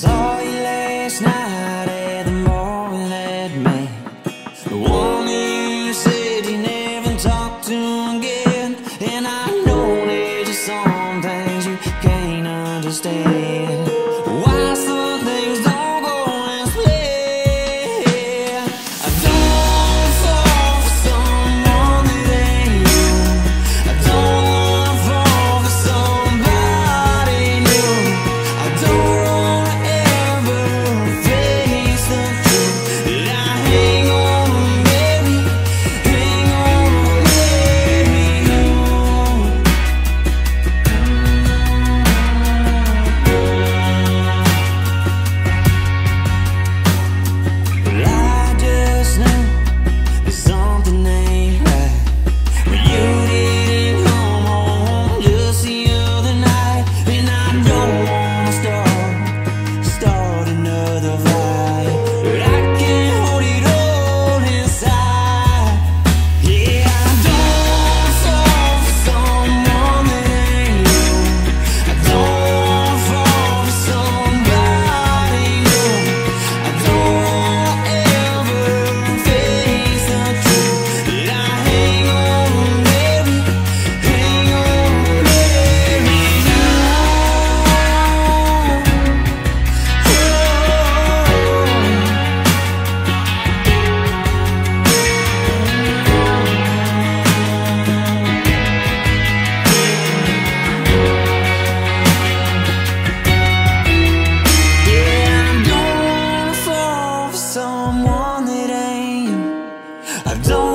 saw you last night eh, at the mall with that The one who said you never talk to again. And I know there's just some things you can't understand. I don't